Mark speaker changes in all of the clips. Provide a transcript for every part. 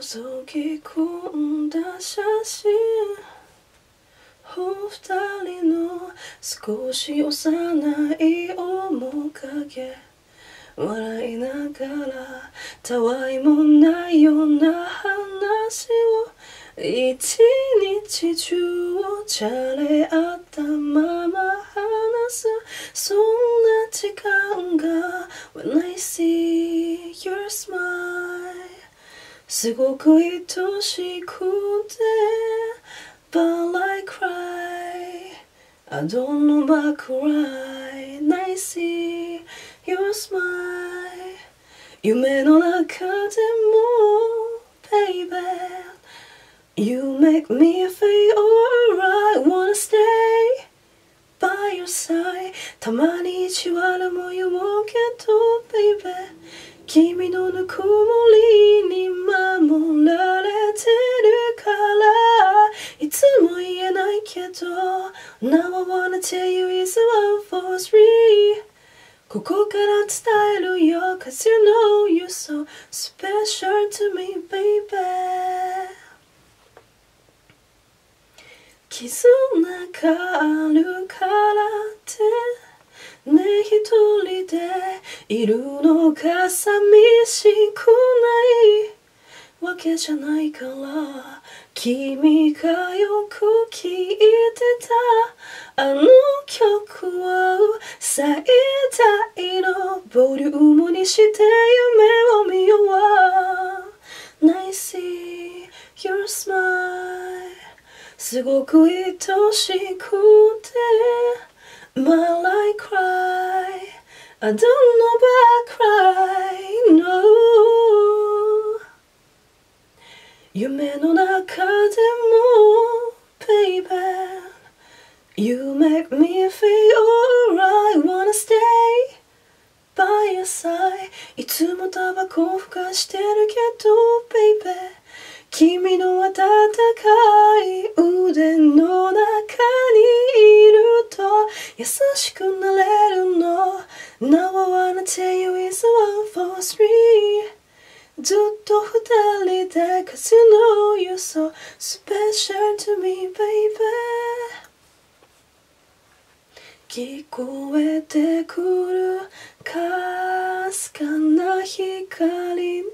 Speaker 1: 覗き込んだ写真。お二人の少し幼い面影。笑いながらたわいもないような話を。一日中をじゃれ合ったまま話す。そんな時間が When I see your smile すごく愛しくて But I cry I don't know but cry And I see your smile 夢の中でも Baby You make me feel alright Wanna stay by your side たまに意地悪も 君のぬくもりに守られてるからいつも言えないけど Now I wanna tell you it's one for three ここから伝えるよ Cause you know you're so special to me baby 絆があるからってね一人でいるのが寂しくないわけじゃないから君がよく聴いてた。あの曲を最大のボリュームにして夢を見よう I see your smile すごく愛しくて。My I cry I don't know but cry No 夢の中でも Baby You make me feel alright Wanna stay by your side いつもタバコふかしてるけど Baby 君の温かい腕の ずっと二人だかつの予想スペシャルトミーベイベー聞こえてくるかすかな光の。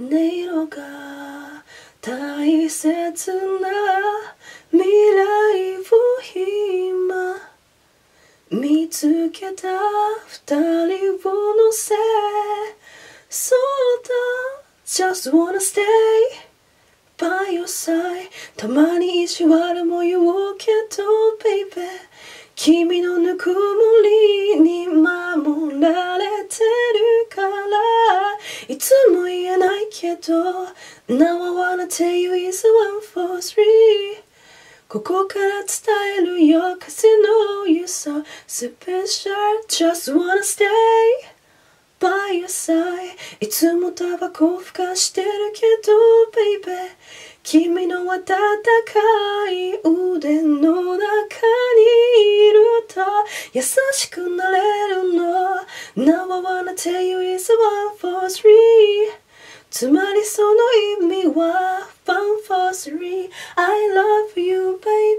Speaker 1: 音色が大切な未来を今見つけた二人。を乗せそうだ Just wanna stay by your side たまに意地悪も言おうけど baby 君のぬくもりに守られてるからいつも言えないけど Now I wanna tell you it's one for three ここから伝えるよ Cause you know you're so special Just wanna stay by your side いつもタバコふかしてるけど Baby 君の温かい腕の中にいると優しくなれるの Now I wanna tell you it's one for three つまりその意味は one for three I love you baby